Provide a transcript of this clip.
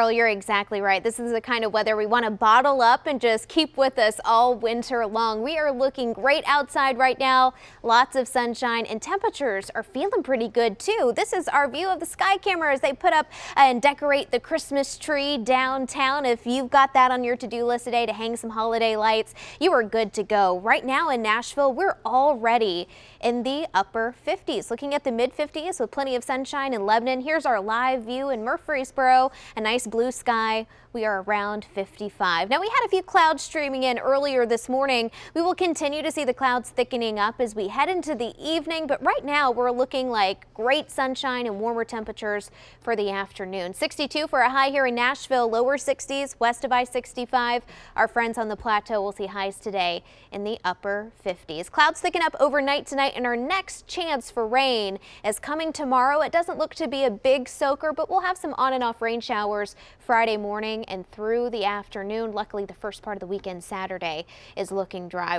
You're exactly right. This is the kind of weather we want to bottle up and just keep with us all winter long. We are looking great outside right now. Lots of sunshine and temperatures are feeling pretty good too. This is our view of the sky camera as they put up and decorate the Christmas tree downtown. If you've got that on your to-do list today to hang some holiday lights, you are good to go. Right now in Nashville, we're already in the upper 50s. Looking at the mid 50s with plenty of sunshine in Lebanon. Here's our live view in Murfreesboro. A nice nice blue sky. We are around 55. Now we had a few clouds streaming in earlier this morning. We will continue to see the clouds thickening up as we head into the evening, but right now we're looking like great sunshine and warmer temperatures for the afternoon. 62 for a high here in Nashville, lower 60s west of I-65. Our friends on the plateau will see highs today in the upper 50s. Clouds thicken up overnight tonight and our next chance for rain is coming tomorrow. It doesn't look to be a big soaker, but we'll have some on and off rain showers Friday morning and through the afternoon. Luckily, the first part of the weekend Saturday is looking dry.